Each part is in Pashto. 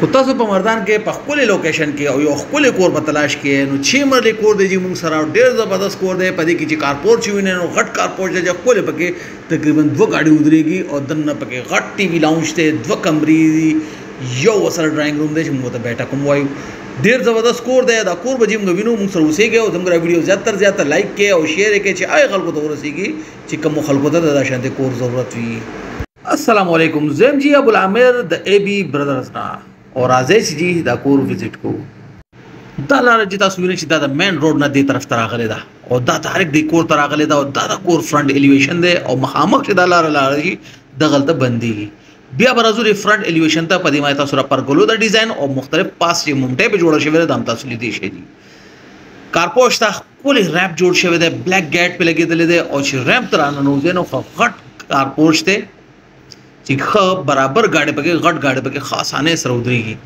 خو تاسو په مردان کې په خپل لوکیشن کې او یو خپل کور په تلاش کې نو چې مرلې کور دی چې موږ سره ډېر زبردست کور دی په دې کې چې کارپورټ چې وینئ نو غټ کارپورټ دی چې خپل پکې تقریبا دوه ګاډي ودرېږي او دننه پکې غټ ټي وي لاونج دی دوه کمرې دي یو ورسره ډراینګ روم دی چې موږ ته بیټک هم وایو ډېر زبردست کور دی دا کور به چې موږ وینو موږ سره اوسېږي او زموږ ویډیو زیات تر زیاته لایک کړئ او شیر یې کړئ چې هغه خلکو ته ورسېږي چې کومو خلکو ته د دا شانتې کور ضرورت وي السلام علیکم زم جی ابو العامر د ای بی برادرز نه او راځي چې جی دا کور وزټ کو دا لار چې تاسو وینئ چې دا د مین روډ نه دی طرف ته راغلی دا او دا تاریخ دی کور ته راغلی دا او دا د کور فرنٹ الیویشن دی او مخامخ چې دا لار لار شي د غلطه بندي بیا برازوري فرنٹ الیویشن ته پدې ما تاسو را پرګلو د ډیزاین او مختلف پاس چې مونټه به جوړ شوی دا تاسو لیدي شي کارپوش ته ښکلی ریمپ جوړ شوی دی بلیک ګیټ په لګېدلې دی او چې ریمپ ته راننوځې نو غټ کارپوش دی چې ښه برابر ګاډی پکې غټ ګاډی پکې ښه اسانۍ سره ودرېږي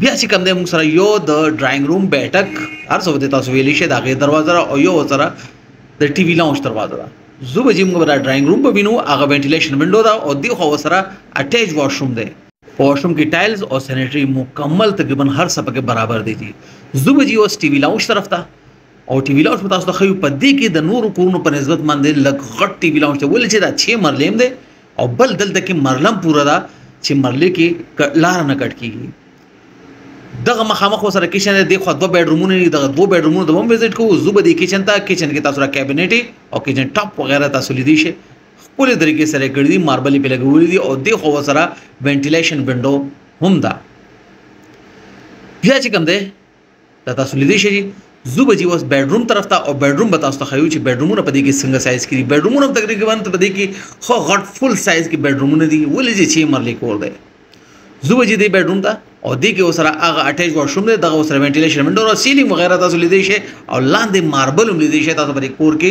بیا چې کوم دی موږ سره یو د ډراینګ روم بیټک هر څه ودې تاسو ویلی شئ د هغې دروازه را او یو سره د ټي وي لونچ دروازه ده زه به چې موږ به دا ډراینګ روم به وینو هغه وینټیلیشن ونډو ده او دې خوا سره اټیچ واشروم دی په واشروم کې ټایلز او سانیټری مکمل تقریبا هر څه پکې برابر دي دي زوب جی اوس ټي وی لاونج طرف ته او ټي وی لاونج تاسو ته خو په دې کې د نورو کورونو په نسبت باندې لږ غټ ټي وی لاونج ته ولې چې دا 6 مرلیم دی او بل دلته کې مرلم پوره ده چې مرلې کې لار نه کټ کیږي دغه مخامخ سره کچن دی خو دوه بیډرومونه دي دغه دوه بیډرومونه د هم وزټ کوو زوب دې کچن ته کچن کې تاسو را کابینټ او کچن ټاپ وغیرہ تاسو لیدی شي خپل طریقې سره کړی دي ماربل په لګولې دي او د خو سره وینټیلیشن وینډو هم ده بیا چې کوم ده دا تاسو لیدې شئ زو به چې اوس بیډروم طرف ته او بیډروم به تاسو ته خیو چې بیډرومونه په دې کې څنګه سایز کړي بیډرومونه هم تقریبا په دې کې خو غټ فل سایز کې بیډرومونه دي ولې چې چی مرلې کور دی زو به چې دې بیډروم ته او دې کې اوسره هغه اٹیچ واشروم دی دغه اوسره وینټیلیشن وینډو او سیلینګ وغیرہ تاسو لیدې شئ او لاندې ماربل هم لیدې شئ تاسو په کور کې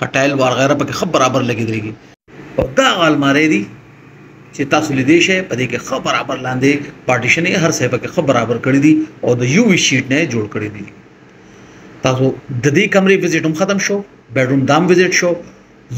کټایل وغیره پکې خبر برابر لګیدلی دي او دا غالمارې دي چې تاسو لیدې شئ په دې کې خو برابر لاندې پارټیشن هر څه په کې خو برابر کړی دي او د یو وی شیټ نه جوړ کړی دي تاسو د دې کمرې وزټ هم ختم شو بیډروم دام وزټ شو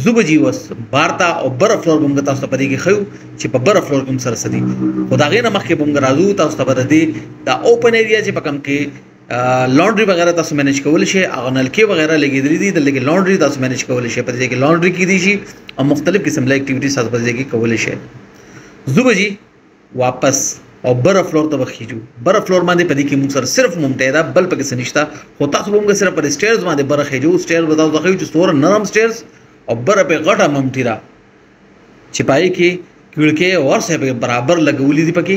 زوب جی وس بارتا او بر فلور بم تاسو ته پدې کې خو چې په بر فلور کوم سره سدي خدای غیر مخکې بم راځو تاسو ته بر دي دا اوپن ایریا چې په کم کې لانډري وغیرہ تاسو مینج کول شي هغه نلکې وغیرہ لګیدلې دي د لګي لانډري تاسو مینج کول شي په دې کې لانډري کې دي شي او مختلف قسم له اکټیویټیز تاسو په دې کې کول شي زوبجی واپس او بر فلور ته وخیجو بر فلور باندې پدې کې موږ سره صرف ممتاز ده بل پکې سنشتہ خو تاسو موږ سره پر سټیرز باندې بر خیجو سټیر به تاسو خو چې سور نرم سټیرز او بر په غټه ممتیرا چې پای کې کړکې او ورسې په برابر لګولې دي پکې